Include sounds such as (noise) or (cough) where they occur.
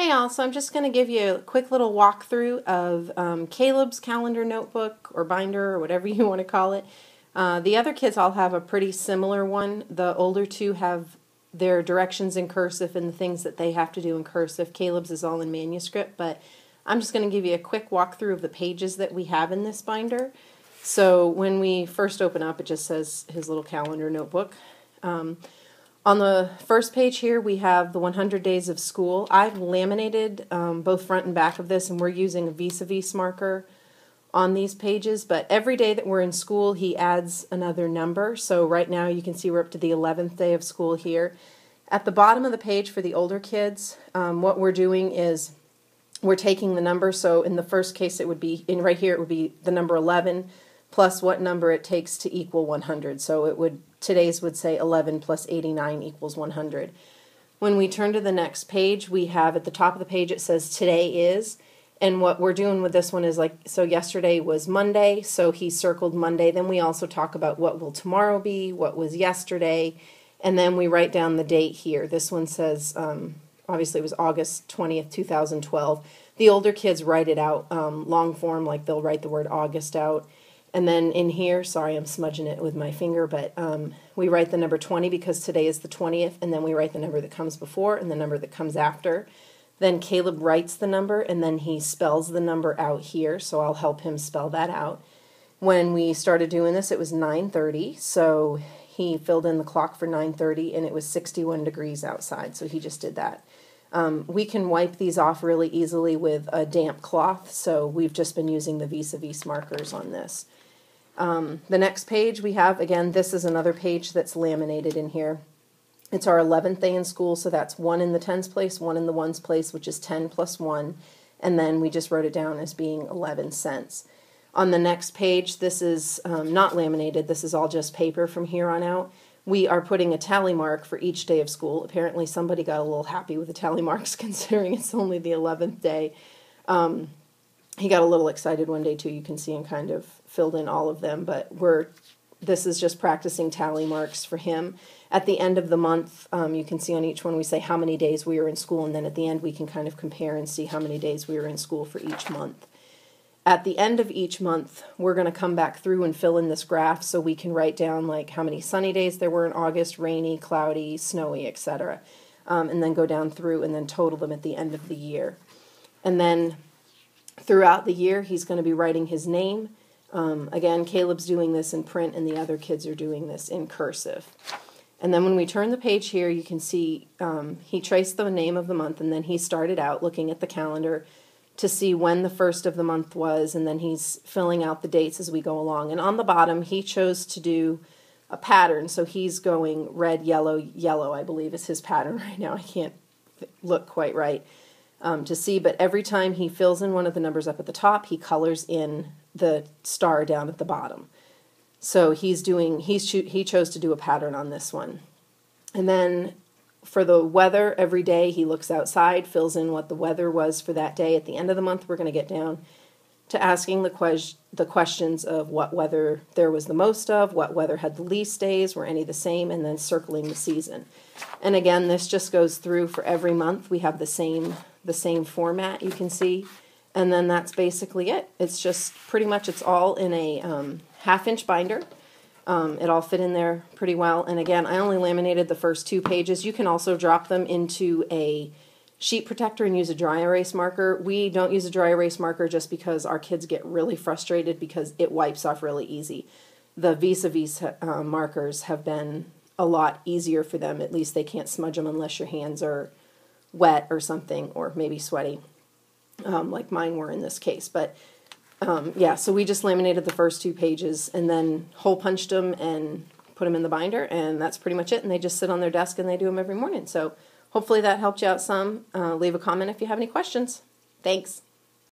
Hey all, so I'm just going to give you a quick little walkthrough of um, Caleb's calendar notebook or binder or whatever (laughs) you want to call it. Uh, the other kids all have a pretty similar one. The older two have their directions in cursive and the things that they have to do in cursive. Caleb's is all in manuscript, but I'm just going to give you a quick walkthrough of the pages that we have in this binder. So when we first open up, it just says his little calendar notebook. Um, on the first page here, we have the 100 days of school. I've laminated um, both front and back of this, and we're using a vis-a-vis marker on these pages. But every day that we're in school, he adds another number. So right now, you can see we're up to the 11th day of school here. At the bottom of the page for the older kids, um, what we're doing is we're taking the number. So in the first case, it would be, in right here, it would be the number 11 plus what number it takes to equal 100. So it would today's would say 11 plus 89 equals 100. When we turn to the next page, we have at the top of the page it says today is. And what we're doing with this one is like, so yesterday was Monday, so he circled Monday. Then we also talk about what will tomorrow be, what was yesterday, and then we write down the date here. This one says, um, obviously it was August 20th, 2012. The older kids write it out um, long form, like they'll write the word August out. And then in here, sorry, I'm smudging it with my finger, but um, we write the number 20 because today is the 20th, and then we write the number that comes before and the number that comes after. Then Caleb writes the number, and then he spells the number out here, so I'll help him spell that out. When we started doing this, it was 9.30, so he filled in the clock for 9.30, and it was 61 degrees outside, so he just did that. Um, we can wipe these off really easily with a damp cloth, so we've just been using the vis-a-vis markers on this. Um, the next page we have, again, this is another page that's laminated in here. It's our 11th day in school, so that's 1 in the tens place, 1 in the ones place, which is 10 plus 1, and then we just wrote it down as being 11 cents. On the next page, this is um, not laminated, this is all just paper from here on out. We are putting a tally mark for each day of school. Apparently, somebody got a little happy with the tally marks (laughs) considering it's only the 11th day. Um, he got a little excited one day too. You can see him kind of filled in all of them, but we're this is just practicing tally marks for him. At the end of the month, um, you can see on each one we say how many days we were in school, and then at the end we can kind of compare and see how many days we were in school for each month. At the end of each month, we're going to come back through and fill in this graph so we can write down like how many sunny days there were in August, rainy, cloudy, snowy, etc. Um, and then go down through and then total them at the end of the year. And then throughout the year, he's going to be writing his name um, again, Caleb's doing this in print and the other kids are doing this in cursive. And then when we turn the page here, you can see um, he traced the name of the month and then he started out looking at the calendar to see when the first of the month was, and then he's filling out the dates as we go along. And on the bottom, he chose to do a pattern. So he's going red, yellow, yellow, I believe is his pattern (laughs) right now. I can't look quite right um, to see, but every time he fills in one of the numbers up at the top, he colors in the star down at the bottom. So he's doing he's he chose to do a pattern on this one. And then for the weather every day he looks outside, fills in what the weather was for that day. At the end of the month we're going to get down to asking the que- the questions of what weather there was the most of, what weather had the least days, were any the same, and then circling the season. And again, this just goes through for every month. We have the same the same format you can see and then that's basically it. It's just pretty much it's all in a um, half inch binder. Um, it all fit in there pretty well. And again, I only laminated the first two pages. You can also drop them into a sheet protector and use a dry erase marker. We don't use a dry erase marker just because our kids get really frustrated because it wipes off really easy. The vis-a-vis uh, markers have been a lot easier for them. At least they can't smudge them unless your hands are wet or something or maybe sweaty um, like mine were in this case. But um, yeah, so we just laminated the first two pages and then hole punched them and put them in the binder, and that's pretty much it. And they just sit on their desk and they do them every morning. So hopefully that helped you out some. Uh, leave a comment if you have any questions. Thanks.